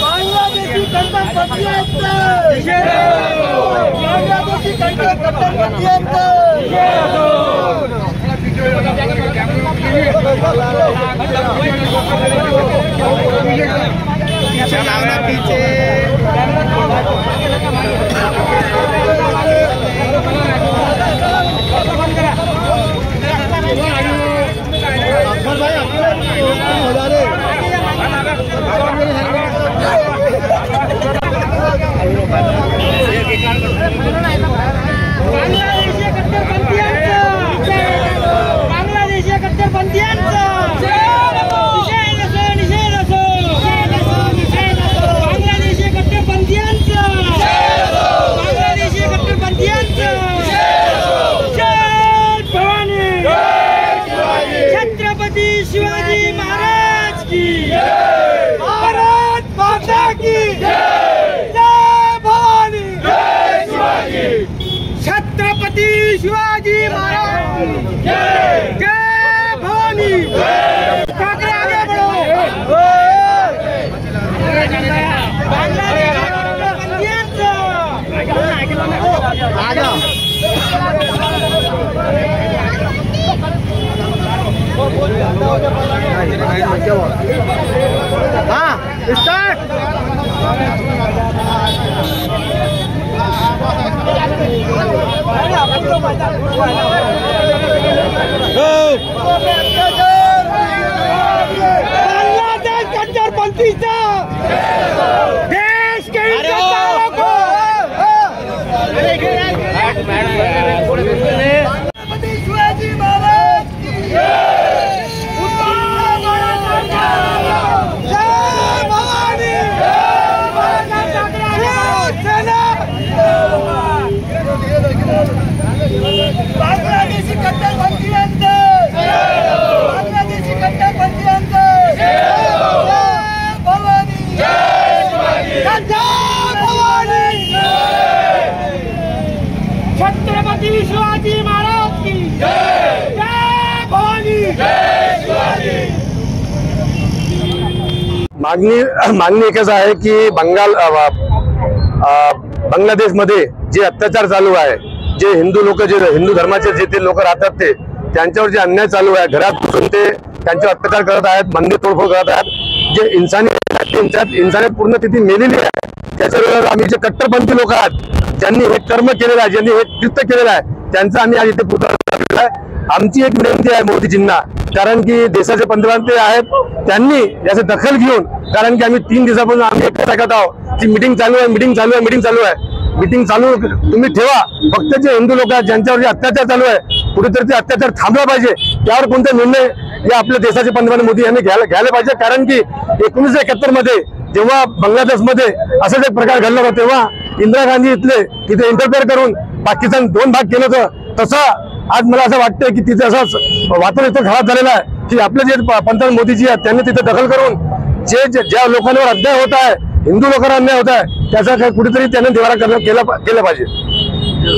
बांग्लादेशी कट्टरपंथी आहेत. बांग्लादेशी कट्टर कट्टरपंथी आहेत बांगलादेशी कट्टरपंथीयांचं बांगलादेशी कट्टरपंथीयांचं निषेध असो निषेध असो बांगलादेशी कट्टरपंथीयांचं बांगलादेशी कट्टरपंथीयांचं जय भवानी छत्रपती शिवाजी महाराज की भारत माता की जय भवानी छत्रपती शिवाजी महाराज। जय भवानी। आगे बढ़ो बांगलादेश बांग्लादेश कट्टरपंथीचा देश के इज्जतदारों को छत्रपती शिवाजी महाराज की उत्तर भारताच्या जय भवानी शिवसेना बांगलादेशी कट्टरपंथीयांचं बांगलादेशी कट्टरपंथीयांचं जय भवानी जय भवानी छत्रपती शिवाजी महाराज की। जय भवानी। मागणी मागणी एकच आहे की बंगाल बांगलादेशमध्ये जे अत्याचार चालू आहे, जे हिंदू लोक, जे हिंदू धर्माचे जे ते लोक राहतात ते, त्यांच्यावर जे अन्याय चालू आहे, घरात घुसून ते त्यांच्यावर अत्याचार करत आहेत मंदिर तोडफोड करत आहेत, जे इन्सानी त्यांच्यात इन्सानी पूर्ण तिथे मेलेली आहे त्याच्या आम्ही जे कट्टरपंथी लोक आहेत ज्यांनी हे कर्म केलेलं आहे, ज्यांनी हे कृत्य केलेलं आहे, त्यांचं आम्ही आज इथे पुतळा आमची एक विनंती आहे मोदीजींना, कारण की देशाचे पंतप्रधान ते आहेत, त्यांनी याची दखल घेऊन, कारण की आम्ही तीन दिवसापासून आम्ही एकच ऐकत आहोत. की मिटिंग चालू आहे मिटिंग चालू आहे मिटिंग चालू आहे. मिटिंग चालू, तुम्ही ठेवा. फक्त जे हिंदू लोक आहेत, ज्यांच्यावर जे अत्याचार चालू आहे, कुठेतरी ते अत्याचार थांबला पाहिजे. त्यावर कोणता निर्णय या आपल्या देशाचे पंतप्रधान मोदी यांनी घ्यायला घ्यायला पाहिजे? कारण की एकोणीसशे एकाहत्तर मध्ये जेव्हा बांगलादेशमध्ये असाच एक प्रकार घडला होता, तेव्हा इंदिरा गांधी इथले तिथे इंटरफेअर करून पाकिस्तान दोन भाग केलं होतं. तसं आज मला असं वाटतंय की तिथे असंच वातावरण इथं खराब झालेलं आहे की आपले जे प- पंतप्रधान मोदीजी आहेत त्यांनी तिथे दखल करून जे ज्या लोकांवर अन्याय होत आहे हिंदू लोकांना अन्याय होत आहे त्याचा कुठेतरी त्यांनी निवारा करणं केलं केलं पाहिजे.